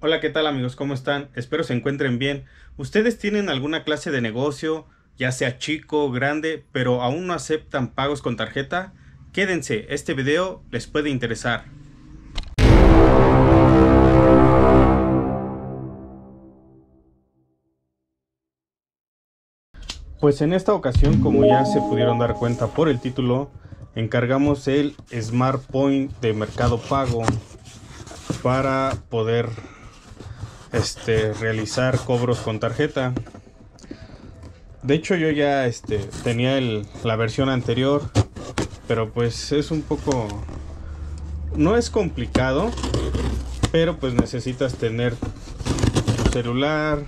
Hola, ¿qué tal amigos? ¿Cómo están? Espero se encuentren bien. ¿Ustedes tienen alguna clase de negocio, ya sea chico grande, pero aún no aceptan pagos con tarjeta? Quédense, este video les puede interesar. Pues en esta ocasión, como ya se pudieron dar cuenta por el título, encargamos el Smart Point de Mercado Pago para poder este, realizar cobros con tarjeta. De hecho yo ya este, tenía la versión anterior, pero pues es un poco... No es complicado, pero pues necesitas tener tu celular,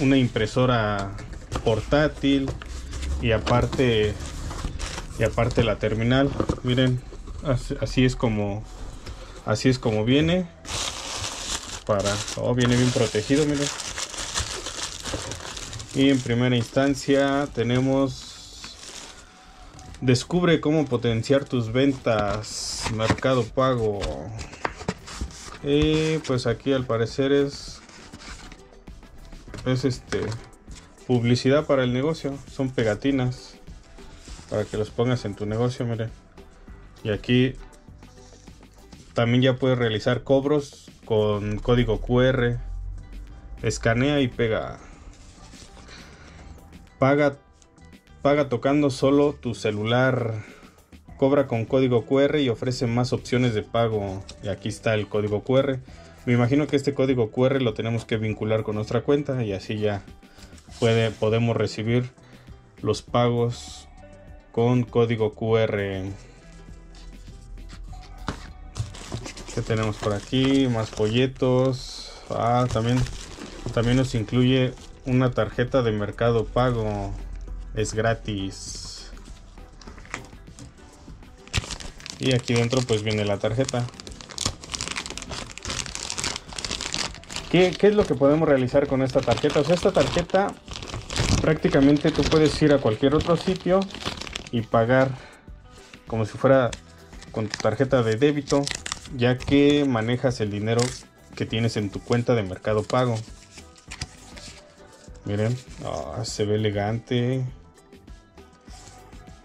una impresora portátil y aparte y aparte la terminal. Miren, así es como así es como viene para... Oh, viene bien protegido, miren. Y en primera instancia tenemos... Descubre cómo potenciar tus ventas. Mercado Pago. Y pues aquí al parecer es... Es este... Publicidad para el negocio. Son pegatinas. Para que los pongas en tu negocio, miren. Y aquí también ya puedes realizar cobros con código QR. Escanea y pega. Paga, paga tocando solo tu celular. Cobra con código QR y ofrece más opciones de pago. Y aquí está el código QR. Me imagino que este código QR lo tenemos que vincular con nuestra cuenta y así ya puede, podemos recibir los pagos con código QR. Tenemos por aquí? Más folletos. Ah, también, también nos incluye una tarjeta de mercado pago. Es gratis. Y aquí dentro pues viene la tarjeta. ¿Qué, ¿Qué, es lo que podemos realizar con esta tarjeta? O sea, esta tarjeta prácticamente tú puedes ir a cualquier otro sitio y pagar como si fuera con tu tarjeta de débito ya que manejas el dinero que tienes en tu cuenta de Mercado Pago. Miren, ah, se ve elegante.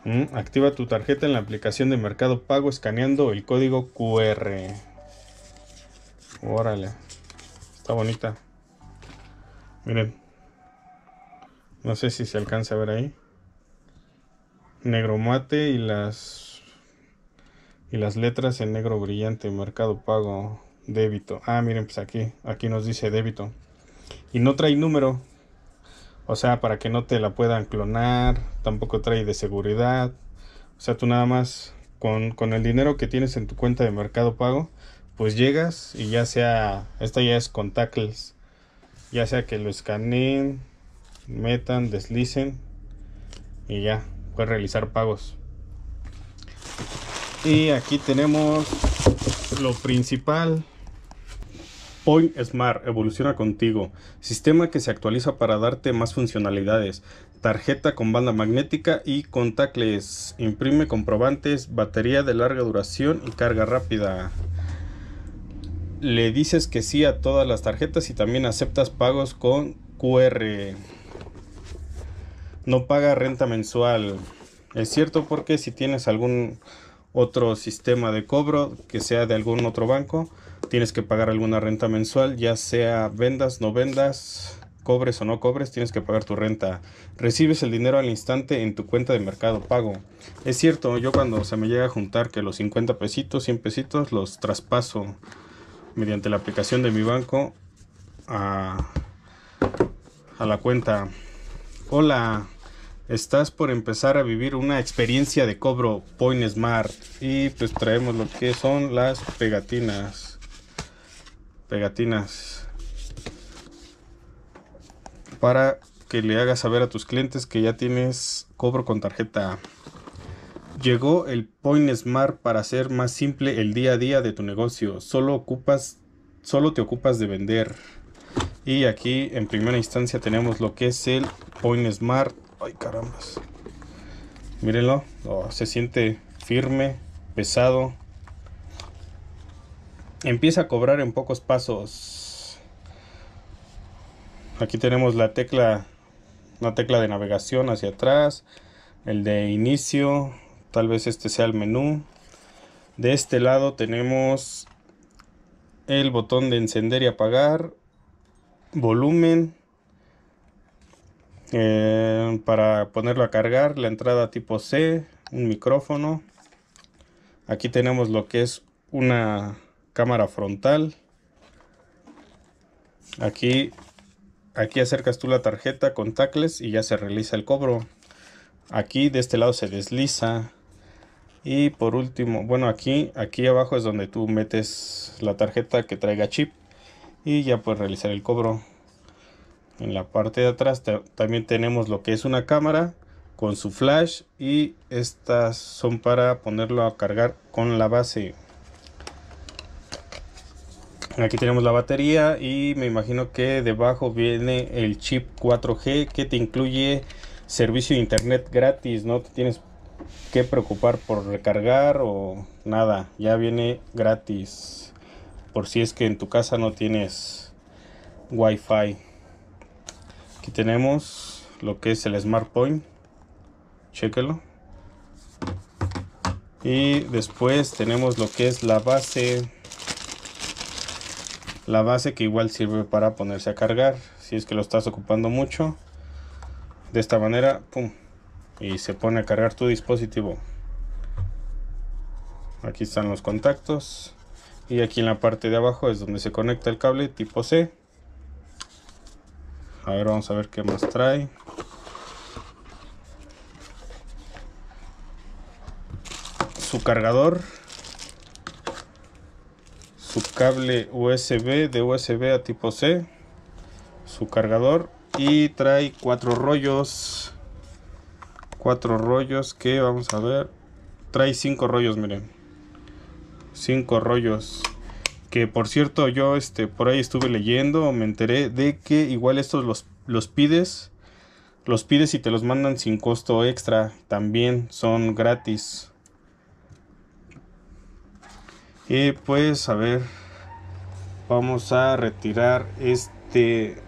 Mm, activa tu tarjeta en la aplicación de Mercado Pago escaneando el código QR. Órale, está bonita. Miren, no sé si se alcanza a ver ahí. Negro mate y las y las letras en negro brillante, mercado pago, débito. Ah, miren, pues aquí, aquí nos dice débito. Y no trae número. O sea, para que no te la puedan clonar. Tampoco trae de seguridad. O sea, tú nada más con, con el dinero que tienes en tu cuenta de mercado pago, pues llegas y ya sea, esta ya es contactless. Ya sea que lo escaneen, metan, deslicen y ya, puedes realizar pagos. Y aquí tenemos lo principal. Point Smart evoluciona contigo. Sistema que se actualiza para darte más funcionalidades. Tarjeta con banda magnética y contactless. Imprime comprobantes, batería de larga duración y carga rápida. Le dices que sí a todas las tarjetas y también aceptas pagos con QR. No paga renta mensual. Es cierto porque si tienes algún otro sistema de cobro que sea de algún otro banco, tienes que pagar alguna renta mensual, ya sea vendas, no vendas, cobres o no cobres, tienes que pagar tu renta. Recibes el dinero al instante en tu cuenta de mercado pago. Es cierto, yo cuando se me llega a juntar que los 50 pesitos, 100 pesitos, los traspaso mediante la aplicación de mi banco a, a la cuenta. Hola, Estás por empezar a vivir una experiencia de cobro Point Smart y pues traemos lo que son las pegatinas. Pegatinas. Para que le hagas saber a tus clientes que ya tienes cobro con tarjeta. Llegó el Point Smart para hacer más simple el día a día de tu negocio. Solo ocupas solo te ocupas de vender. Y aquí en primera instancia tenemos lo que es el Point Smart Ay, carambas. Mírenlo. Oh, se siente firme, pesado. Empieza a cobrar en pocos pasos. aquí tenemos la tecla una tecla de navegación hacia atrás el de inicio tal vez este sea el menú de este lado tenemos el botón de encender y apagar volumen eh, para ponerlo a cargar la entrada tipo C un micrófono. Aquí tenemos lo que es una cámara frontal. Aquí aquí acercas tú la tarjeta con tacles y ya se realiza el cobro. Aquí de este lado se desliza. Y por último bueno aquí aquí abajo es donde tú metes la tarjeta que traiga chip y ya puedes realizar el cobro en la parte de atrás también tenemos lo que es una cámara con su flash y estas son para ponerlo a cargar con la base. Aquí tenemos la batería y me imagino que debajo viene el chip 4G que te incluye servicio de internet gratis no te tienes que preocupar por recargar o nada ya viene gratis por si es que en tu casa no tienes wifi Aquí tenemos lo que es el Smart Point. Chéquelo. Y después tenemos lo que es la base. La base que igual sirve para ponerse a cargar. Si es que lo estás ocupando mucho. De esta manera, pum. Y se pone a cargar tu dispositivo. Aquí están los contactos. Y aquí en la parte de abajo es donde se conecta el cable tipo C. A ver, vamos a ver qué más trae. Su cargador. Su cable USB de USB a tipo C. Su cargador. Y trae cuatro rollos. Cuatro rollos que vamos a ver. Trae cinco rollos, miren. Cinco rollos que por cierto yo este por ahí estuve leyendo me enteré de que igual estos los, los pides los pides y te los mandan sin costo extra también son gratis. Y pues a ver vamos a retirar este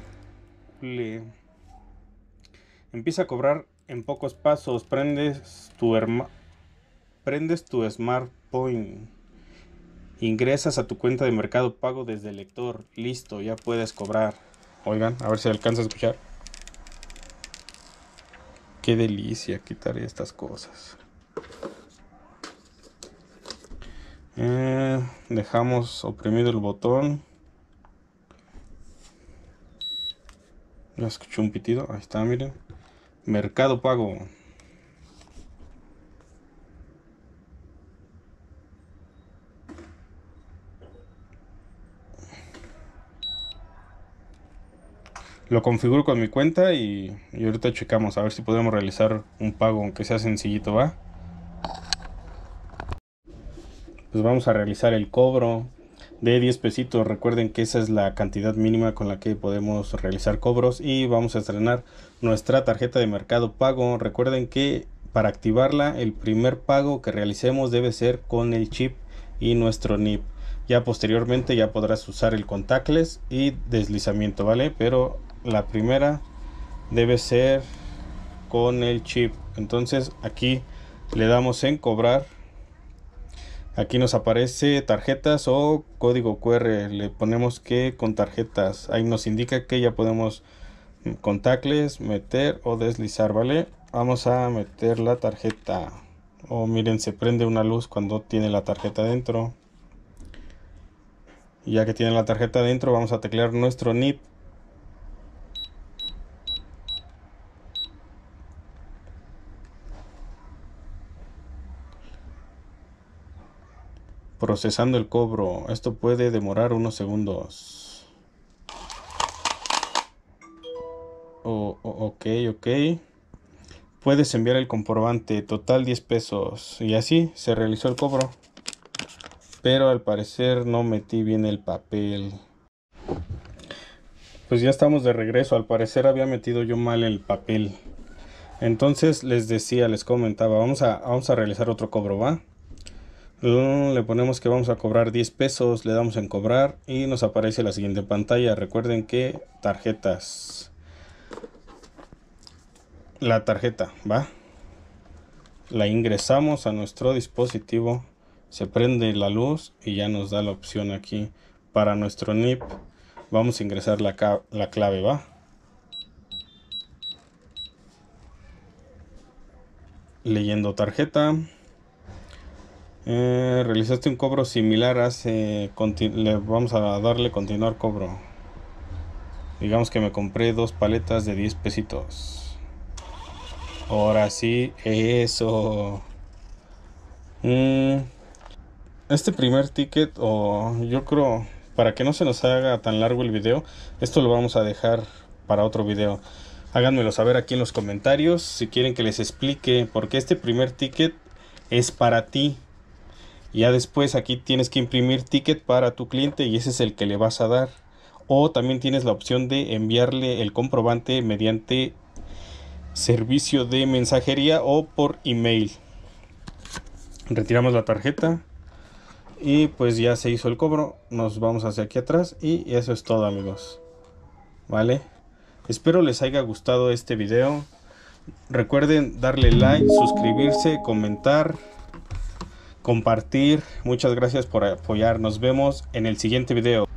empieza a cobrar en pocos pasos prendes tu prendes tu smart point Ingresas a tu cuenta de mercado pago desde el lector. Listo, ya puedes cobrar. Oigan, a ver si alcanza a escuchar. Qué delicia quitar estas cosas. Eh, dejamos oprimido el botón. Ya escuché un pitido. Ahí está, miren. Mercado pago. Lo configuro con mi cuenta y, ahorita checamos a ver si podemos realizar un pago aunque sea sencillito va pues vamos a realizar el cobro de 10 pesitos. Recuerden que esa es la cantidad mínima con la que podemos realizar cobros y vamos a estrenar nuestra tarjeta de mercado pago. Recuerden que para activarla el primer pago que realicemos debe ser con el chip y nuestro NIP ya posteriormente ya podrás usar el contactless y deslizamiento vale pero la primera debe ser con el chip. Entonces aquí le damos en cobrar. Aquí nos aparece tarjetas o código QR le ponemos que con tarjetas. Ahí nos indica que ya podemos contactless meter o deslizar vale vamos a meter la tarjeta. O miren se prende una luz cuando tiene la tarjeta dentro. Ya que tiene la tarjeta dentro vamos a teclear nuestro NIP Procesando el cobro. Esto puede demorar unos segundos. Oh, ok, ok. Puedes enviar el comprobante. Total 10 pesos. Y así se realizó el cobro. Pero al parecer no metí bien el papel. Pues ya estamos de regreso. Al parecer había metido yo mal el papel. Entonces les decía, les comentaba, vamos a, vamos a realizar otro cobro, ¿va? Le ponemos que vamos a cobrar 10 pesos, le damos en cobrar y nos aparece la siguiente pantalla. Recuerden que tarjetas. La tarjeta, ¿va? La ingresamos a nuestro dispositivo, se prende la luz y ya nos da la opción aquí para nuestro NIP. Vamos a ingresar la, la clave, ¿va? Leyendo tarjeta. Eh, realizaste un cobro similar hace... Vamos a darle continuar cobro. Digamos que me compré dos paletas de 10 pesitos. Ahora sí, eso. Mm, este primer ticket, o yo creo, para que no se nos haga tan largo el video, esto lo vamos a dejar para otro video. Háganmelo saber aquí en los comentarios si quieren que les explique, porque este primer ticket es para ti ya después aquí tienes que imprimir ticket para tu cliente y ese es el que le vas a dar. O también tienes la opción de enviarle el comprobante mediante servicio de mensajería o por email. Retiramos la tarjeta y pues ya se hizo el cobro. Nos vamos hacia aquí atrás y eso es todo amigos. Vale. Espero les haya gustado este video. Recuerden darle like, suscribirse, comentar compartir. Muchas gracias por apoyar. Nos vemos en el siguiente video.